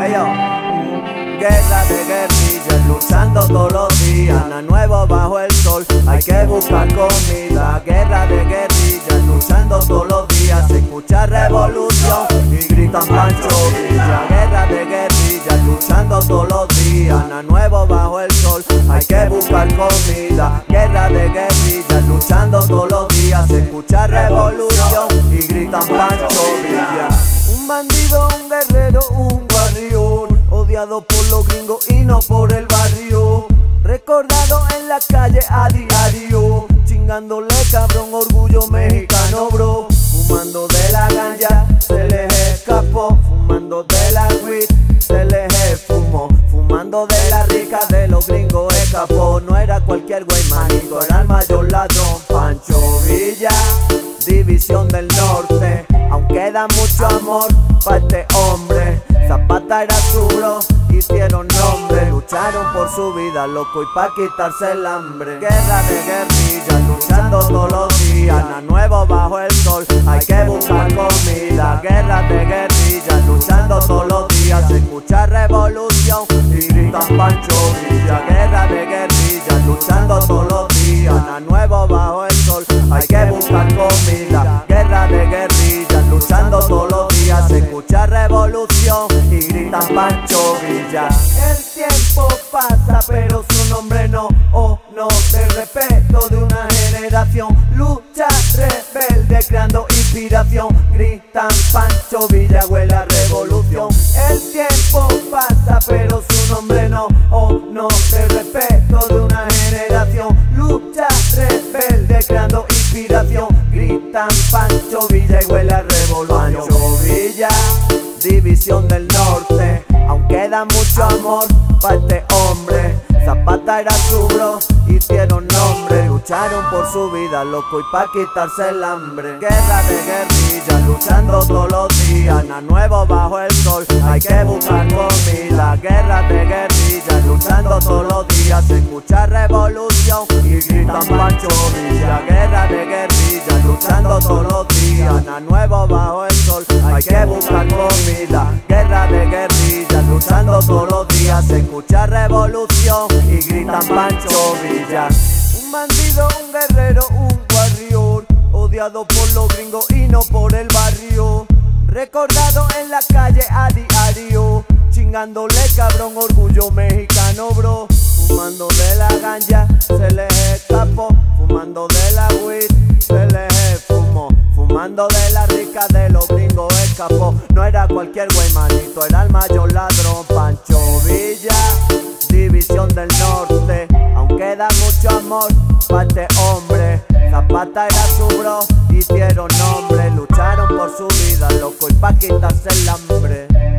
Ellos, guerra de guerrillas, luchando todos los días, nada nuevo bajo el sol, hay que buscar comida, guerra de guerrillas, luchando todos los días, se escucha revolución y gritan Pancho Villa, guerra de guerrillas, luchando todos los días, nada nuevo bajo el sol, hay que buscar comida, guerra de guerrillas, luchando todos los días, se escucha revolución y gritan Pancho Villa. Un bandido, un guerrero, un Odiado por los gringos y no por el barrio. Recordado en la calle a diario Chingándole cabrón, orgullo mexicano bro. Fumando de la ganja, se les escapó. Fumando de la weed, se les fumó Fumando de la rica de los gringos escapó. No era cualquier güey manito, era el mayor ladrón. Pancho Villa, división del norte. Aunque da mucho amor para este hombre Zapata era su bro, hicieron nombre Lucharon por su vida, loco, y pa' quitarse el hambre. Guerra de guerrillas, luchando todos los días Nada nuevo bajo el sol, hay que buscar comida. Guerra de guerrillas, luchando todos los días Se escucha revolución y gritan Pancho Villa. Guerra de guerrillas, luchando todos los días Nada nuevo bajo el sol, hay que buscar comida. Guerra de guerrillas, Pancho Villa. El tiempo pasa pero su nombre no Oh no, de respeto de una generación Lucha rebelde creando inspiración. Gritan Pancho Villa huele a revolución El tiempo pasa pero su nombre no Oh no, de respeto de una generación Lucha rebelde creando inspiración. Gritan Pancho Villa y huele a revolución Pancho Villa, división del norte Queda mucho amor para este hombre. Zapata era su bro, hicieron nombre. Lucharon por su vida, loco, y pa' quitarse el hambre. Guerra de guerrillas, luchando todos los días. Nada nuevo bajo el sol, hay que buscar comida Guerra de guerrillas, luchando todos los días. Se escucha revolución Se escucha revolución y gritan Pancho Villa. Un bandido, un guerrero, un warrior Odiado por los gringos y no por el barrio. Recordado en la calle a diario Chingándole cabrón, orgullo mexicano bro. Fumando de la ganja, se les escapó. Fumando de la weed, se les fumó. Fumando de la rica de los gringos escapó. No era cualquier güey manito, era el mayor ladrón Pancho Villa, del norte. Aún queda mucho amor para este hombre. Zapata era su bro, hicieron nombre Lucharon por su vida, loco, y pa' quitarse el hambre